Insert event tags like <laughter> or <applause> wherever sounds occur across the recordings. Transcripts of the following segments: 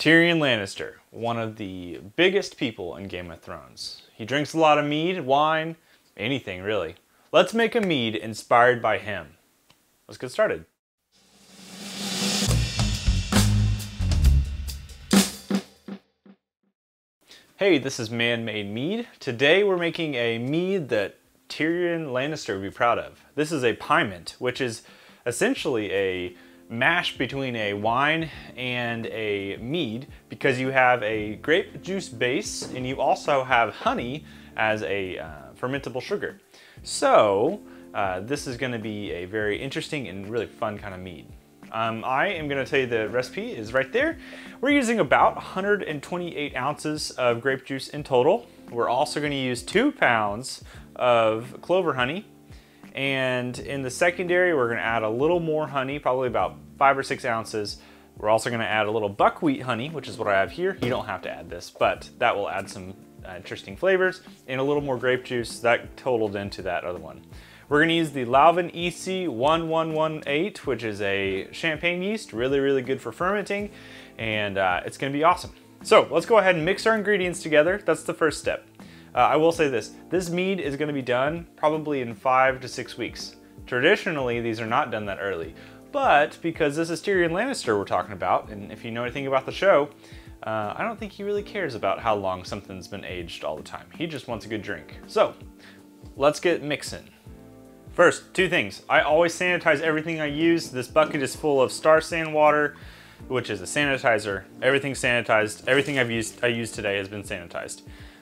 Tyrion Lannister, one of the biggest people in Game of Thrones. He drinks a lot of mead, wine, anything really. Let's make a mead inspired by him. Let's get started. Hey, this is Man Made Mead. Today we're making a mead that Tyrion Lannister would be proud of. This is a pyment, which is essentially a mash between a wine and a mead because you have a grape juice base and you also have honey as a uh, fermentable sugar. So uh, this is going to be a very interesting and really fun kind of mead. Um, I am going to tell you the recipe is right there. We're using about 128 ounces of grape juice in total. We're also going to use two pounds of clover honey. And in the secondary, we're going to add a little more honey, probably about five or six ounces. We're also going to add a little buckwheat honey, which is what I have here. You don't have to add this, but that will add some uh, interesting flavors and a little more grape juice that totaled into that other one. We're gonna use the Lalvin EC1118, which is a champagne yeast, really, really good for fermenting, and uh, it's gonna be awesome. So let's go ahead and mix our ingredients together. That's the first step. Uh, I will say this, this mead is gonna be done probably in five to six weeks. Traditionally, these are not done that early, but because this is Tyrion Lannister we're talking about, and if you know anything about the show, uh, I don't think he really cares about how long something's been aged all the time. He just wants a good drink. So let's get mixing. First, two things. I always sanitize everything I use. This bucket is full of Star San water, which is a sanitizer. Everything's sanitized. Everything I've used I used today has been sanitized.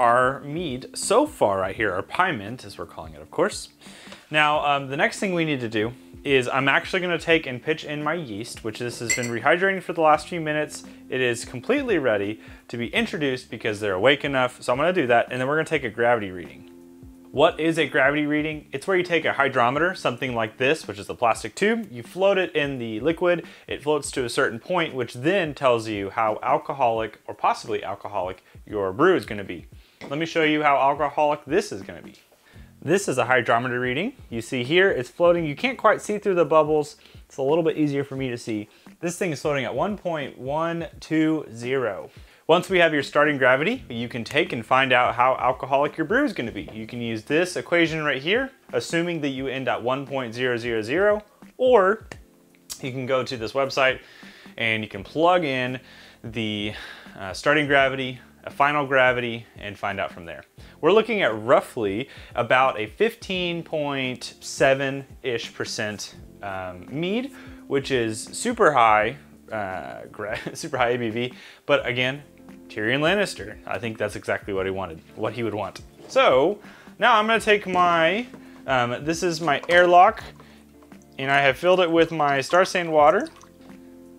our mead so far right here, our pyment, as we're calling it, of course. Now, um, the next thing we need to do is I'm actually gonna take and pitch in my yeast, which this has been rehydrating for the last few minutes. It is completely ready to be introduced because they're awake enough. So I'm gonna do that, and then we're gonna take a gravity reading. What is a gravity reading? It's where you take a hydrometer, something like this, which is a plastic tube, you float it in the liquid, it floats to a certain point, which then tells you how alcoholic or possibly alcoholic your brew is gonna be. Let me show you how alcoholic this is gonna be. This is a hydrometer reading. You see here, it's floating. You can't quite see through the bubbles. It's a little bit easier for me to see. This thing is floating at 1.120. Once we have your starting gravity, you can take and find out how alcoholic your brew is gonna be. You can use this equation right here, assuming that you end at 1.000, or you can go to this website and you can plug in the uh, starting gravity, a final gravity, and find out from there. We're looking at roughly about a 15.7-ish percent um, mead, which is super high, uh, <laughs> super high ABV, but again, Tyrion Lannister. I think that's exactly what he wanted, what he would want. So now I'm gonna take my, um, this is my airlock and I have filled it with my Star San water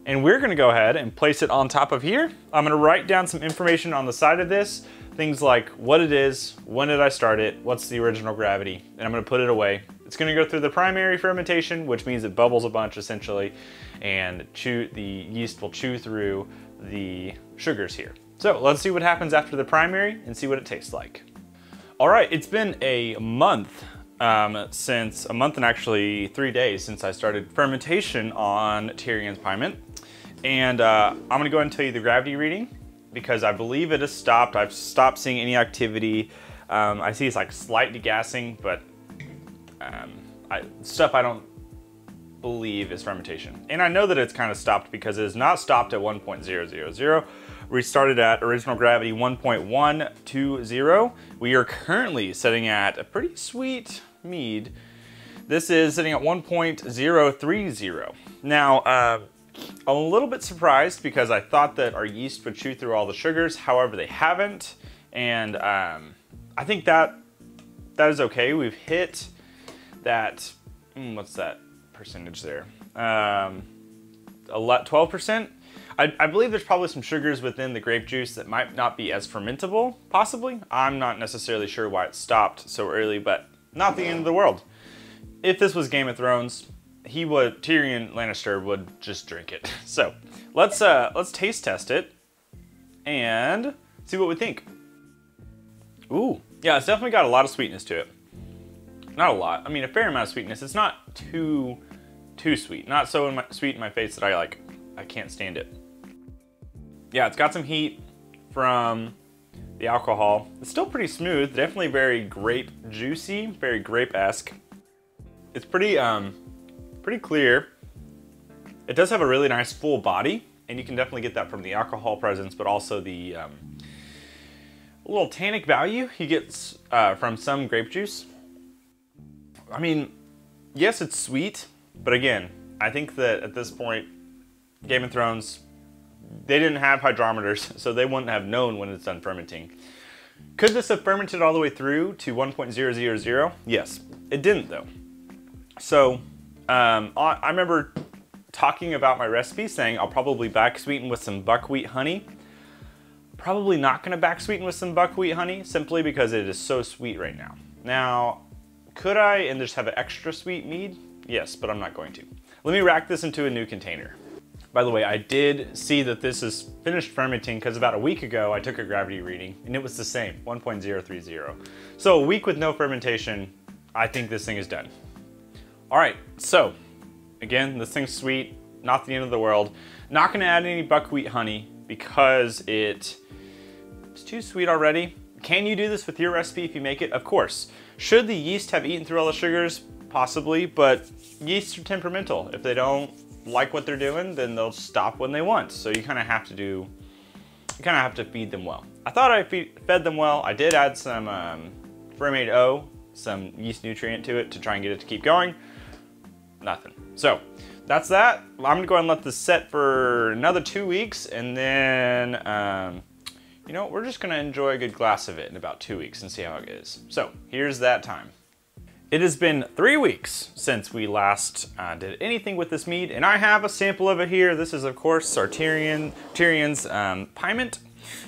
and we're gonna go ahead and place it on top of here. I'm gonna write down some information on the side of this, things like what it is, when did I start it, what's the original gravity, and I'm gonna put it away. It's gonna go through the primary fermentation, which means it bubbles a bunch essentially, and chew, the yeast will chew through the sugars here. So let's see what happens after the primary and see what it tastes like. All right, it's been a month um, since, a month and actually three days since I started fermentation on Tyrion's Pyment. And uh, I'm gonna go ahead and tell you the gravity reading because I believe it has stopped. I've stopped seeing any activity. Um, I see it's like slight degassing, but um, I, stuff I don't believe is fermentation. And I know that it's kind of stopped because it is not stopped at 1.000. We started at original gravity 1.120. We are currently sitting at a pretty sweet mead. This is sitting at 1.030. Now, uh, I'm a little bit surprised because I thought that our yeast would chew through all the sugars. However, they haven't. And um, I think that that is okay. We've hit that, mm, what's that percentage there? Um, 12%. I, I, believe there's probably some sugars within the grape juice that might not be as fermentable, possibly. I'm not necessarily sure why it stopped so early, but not the end of the world. If this was Game of Thrones, he would Tyrion Lannister would just drink it. <laughs> So let's uh, let's taste test it and see what we think. Ooh, yeah, it's definitely got a lot of sweetness to it. Not a lot. I mean, a fair amount of sweetness. It's not too too sweet. Not so in my, sweet in my face that I like I can't stand it yeah, it's got some heat from the alcohol. It's still pretty smooth, definitely very grape juicy, very grape-esque. It's pretty, um, pretty clear. It does have a really nice full body, and you can definitely get that from the alcohol presence, but also the um, little tannic value you get uh, from some grape juice. I mean, yes, it's sweet, but again, I think that at this point, Game of Thrones they didn't have hydrometers, <laughs> so they wouldn't have known when it's done fermenting. Could this have fermented all the way through to 1.000? Yes, it didn't though. So um, I remember talking about my recipe saying I'll probably back sweeten with some buckwheat honey. Probably not gonna back sweeten with some buckwheat honey simply because it is so sweet right now. Now, could I and just have an extra sweet mead? Yes, but I'm not going to. Let me rack this into a new container. By the way, I did see that this is finished fermenting because about a week ago I took a gravity reading and it was the same, 1.030. So a week with no fermentation, I think this thing is done. All right, so again, this thing's sweet, not the end of the world. Not gonna add any buckwheat honey because it, it's too sweet already. Can you do this with your recipe if you make it? Of course. Should the yeast have eaten through all the sugars? Possibly, but yeasts are temperamental. If they don't like what they're doing, then they'll stop when they want. So you kind of have to do, you kind of have to feed them well. I thought I feed, fed them well. I did add some um, Fermaid O, some yeast nutrient to it to try and get it to keep going. Nothing. So that's that. I'm gonna go ahead and let this set for another two weeks and then, um, you know, we're just gonna enjoy a good glass of it in about two weeks and see how it is. So here's that time. It has been three weeks since we last uh, did anything with this mead, and I have a sample of it here. This is, of course, our Tyrion, Tyrion's um, Pyment.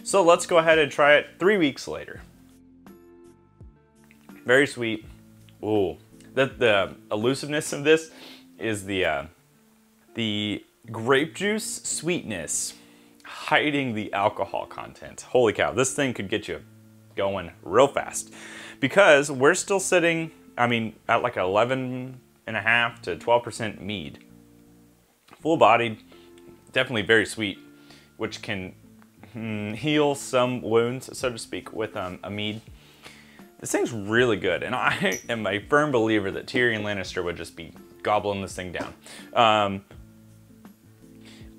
So let's go ahead and try it three weeks later. Very sweet. Ooh, the, the elusiveness of this is the, uh, the grape juice sweetness hiding the alcohol content. Holy cow, this thing could get you going real fast because we're still sitting I mean, at like 11 and a half to 12% mead. Full bodied, definitely very sweet, which can mm, heal some wounds, so to speak, with um, a mead. This thing's really good, and I <laughs> am a firm believer that Tyrion Lannister would just be gobbling this thing down. Um,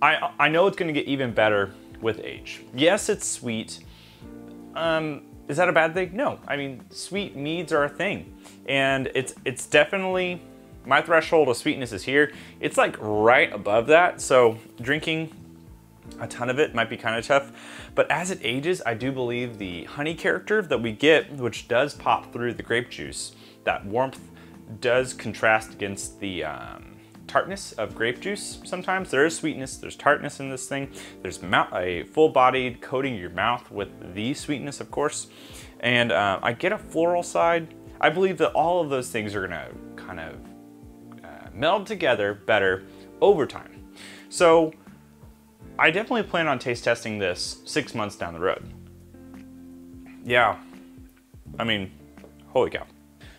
I, I know it's gonna get even better with age. Yes, it's sweet. Um, is that a bad thing? No. I mean, sweet meads are a thing. And it's it's definitely, my threshold of sweetness is here. It's like right above that. So drinking a ton of it might be kind of tough. But as it ages, I do believe the honey character that we get, which does pop through the grape juice, that warmth does contrast against the um, tartness of grape juice sometimes. There is sweetness, there's tartness in this thing. There's a full-bodied coating your mouth with the sweetness, of course. And uh, I get a floral side. I believe that all of those things are gonna kind of uh, meld together better over time. So I definitely plan on taste testing this six months down the road. Yeah, I mean, holy cow.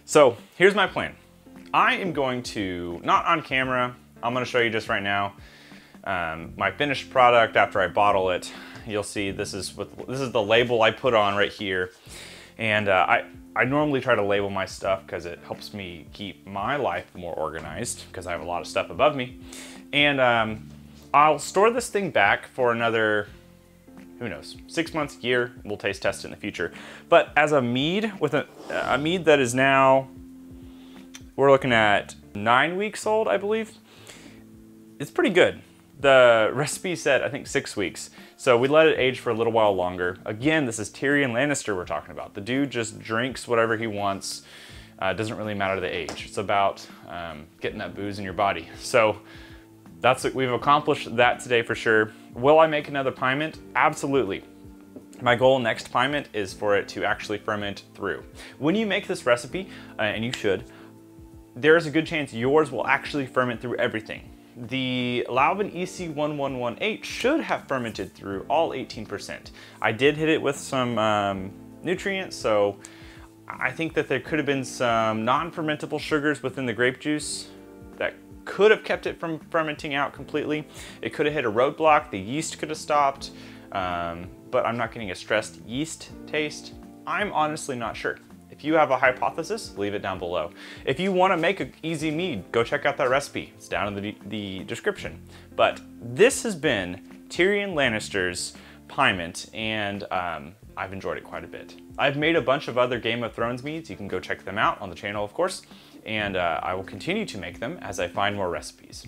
So here's my plan. I am going to, not on camera, I'm gonna show you just right now, um, my finished product after I bottle it. You'll see this is this is the label I put on right here. And uh, I, I normally try to label my stuff because it helps me keep my life more organized because I have a lot of stuff above me. And um, I'll store this thing back for another, who knows, six months, year. We'll taste test it in the future. But as a mead, with a, a mead that is now we're looking at nine weeks old, I believe. It's pretty good. The recipe said, I think six weeks. So we let it age for a little while longer. Again, this is Tyrion Lannister we're talking about. The dude just drinks whatever he wants. Uh, doesn't really matter the age. It's about um, getting that booze in your body. So that's we've accomplished that today for sure. Will I make another Pyment? Absolutely. My goal next Pyment is for it to actually ferment through. When you make this recipe, uh, and you should, there's a good chance yours will actually ferment through everything. The Lalvin EC1118 should have fermented through all 18%. I did hit it with some um, nutrients, so I think that there could have been some non-fermentable sugars within the grape juice that could have kept it from fermenting out completely. It could have hit a roadblock, the yeast could have stopped, um, but I'm not getting a stressed yeast taste. I'm honestly not sure. If you have a hypothesis, leave it down below. If you want to make an easy mead, go check out that recipe. It's down in the, the description. But this has been Tyrion Lannister's Pyment, and um, I've enjoyed it quite a bit. I've made a bunch of other Game of Thrones meads. You can go check them out on the channel, of course. And uh, I will continue to make them as I find more recipes.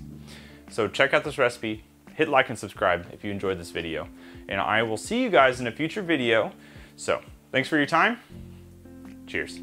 So check out this recipe, hit like and subscribe if you enjoyed this video. And I will see you guys in a future video. So thanks for your time. Cheers.